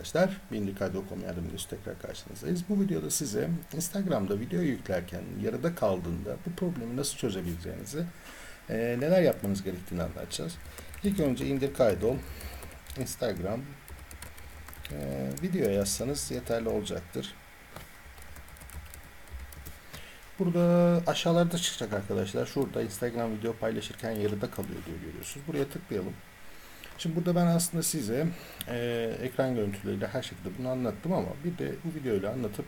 arkadaşlar. Bindik.com yardımcısı tekrar karşınızdayız. Bu videoda size Instagram'da video yüklerken yarıda kaldığında bu problemi nasıl çözebileceğinizi, e, neler yapmanız gerektiğini anlatacağız. İlk önce indir kaydol. Instagram e, video yazsanız yeterli olacaktır. Burada aşağılarda çıkacak arkadaşlar. Şurada Instagram video paylaşırken yarıda kalıyor diye görüyorsunuz. Buraya tıklayalım. Şimdi burada ben aslında size e, ekran görüntüleriyle her şekilde bunu anlattım ama bir de bu videoyla anlatıp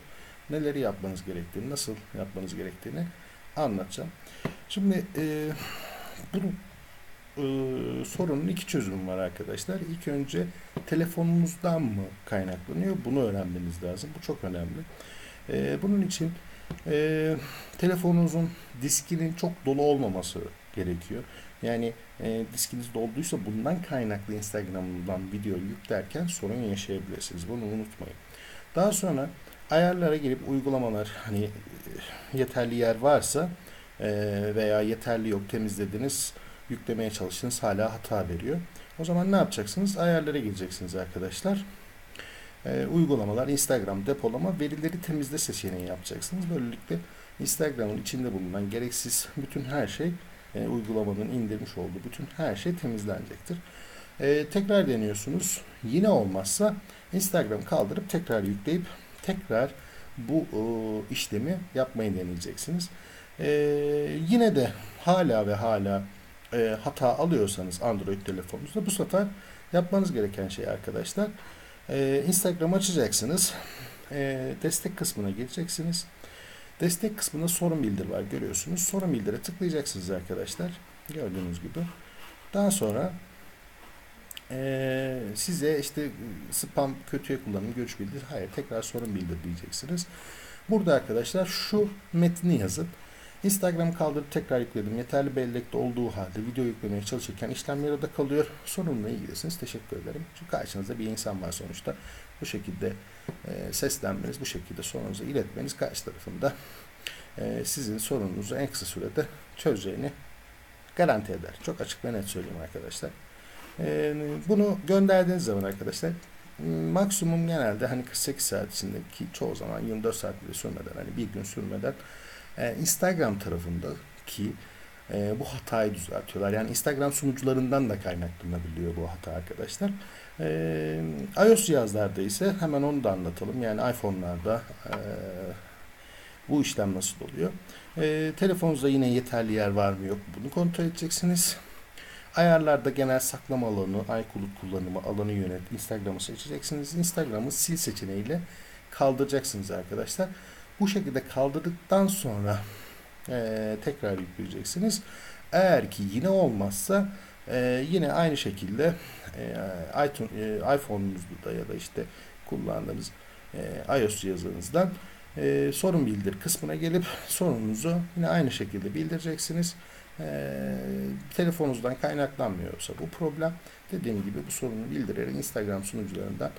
neleri yapmanız gerektiğini, nasıl yapmanız gerektiğini anlatacağım. Şimdi e, bu e, sorunun iki çözümü var arkadaşlar. İlk önce telefonunuzdan mı kaynaklanıyor? Bunu öğrenmeniz lazım. Bu çok önemli. E, bunun için e, telefonunuzun diskinin çok dolu olmaması gerekiyor. Yani e, diskiniz dolduysa bundan kaynaklı Instagram'dan video yüklerken sorun yaşayabilirsiniz. Bunu unutmayın. Daha sonra ayarlara girip uygulamalar hani e, yeterli yer varsa e, veya yeterli yok temizlediniz yüklemeye çalıştınız hala hata veriyor. O zaman ne yapacaksınız? Ayarlara gireceksiniz arkadaşlar. E, uygulamalar, Instagram depolama, verileri temizle seçeneği yapacaksınız. Böylelikle Instagram'ın içinde bulunan gereksiz bütün her şey e, uygulamanın indirmiş olduğu bütün her şey temizlenecektir. E, tekrar deniyorsunuz. Yine olmazsa Instagram kaldırıp tekrar yükleyip tekrar bu e, işlemi yapmayı deneyeceksiniz. E, yine de hala ve hala e, hata alıyorsanız Android telefonunuzda bu sefer yapmanız gereken şey arkadaşlar e, Instagram açacaksınız. E, destek kısmına gireceksiniz. Destek kısmında sorun bildir var görüyorsunuz. Sorun bildire tıklayacaksınız arkadaşlar. Gördüğünüz gibi. Daha sonra e, size işte spam kötüye kullanım görüş bildir. Hayır tekrar sorun bildir diyeceksiniz. Burada arkadaşlar şu metni yazıp Instagram kaldırıp tekrar yükledim. Yeterli bellekte olduğu halde video yüklemeye çalışırken işlem yarıda kalıyor. Sorunla ilgilisiniz. Teşekkür ederim. Çünkü karşınızda bir insan var sonuçta. Bu şekilde e, seslenmeniz, bu şekilde sorunuzu iletmeniz karşı tarafında e, sizin sorununuzu en kısa sürede çözeceğini garanti eder. Çok açık ve net söyleyeyim arkadaşlar. E, bunu gönderdiğiniz zaman arkadaşlar maksimum genelde hani 48 saat içindeki çoğu zaman 24 saat bile sürmeden hani bir gün sürmeden e, Instagram tarafındaki e, bu hatayı düzeltiyorlar. Yani Instagram sunucularından da kaynaklanabiliyor bu hata arkadaşlar. E, iOS cihazlarda ise hemen onu da anlatalım. Yani iPhone'larda e, bu işlem nasıl oluyor? E, telefonunuzda yine yeterli yer var mı yok mu bunu kontrol edeceksiniz. Ayarlarda genel saklama alanı, iCloud kullanımı, alanı yönet, Instagram'ı seçeceksiniz. Instagram'ı sil seçeneğiyle kaldıracaksınız arkadaşlar. Bu şekilde kaldırdıktan sonra e, tekrar yükleyeceksiniz. Eğer ki yine olmazsa e, yine aynı şekilde e, e, iPhone'unuzda ya da işte kullandığınız e, iOS cihazınızdan e, sorun bildir kısmına gelip sorununuzu yine aynı şekilde bildireceksiniz. E, telefonunuzdan kaynaklanmıyorsa bu problem dediğim gibi bu sorunu bildirerek Instagram sunucularından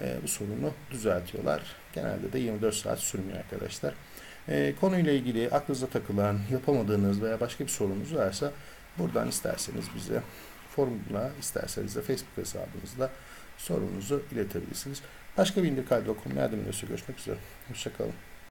e, bu sorunu düzeltiyorlar. Genelde de 24 saat sürmüyor arkadaşlar. E, konuyla ilgili aklınıza takılan, yapamadığınız veya başka bir sorunuz varsa buradan isterseniz bize forumla, isterseniz de Facebook hesabımızda sorunuzu iletebilirsiniz. Başka bir indir kaydı okuma yardımcısı görüşmek üzere. Hoşçakalın.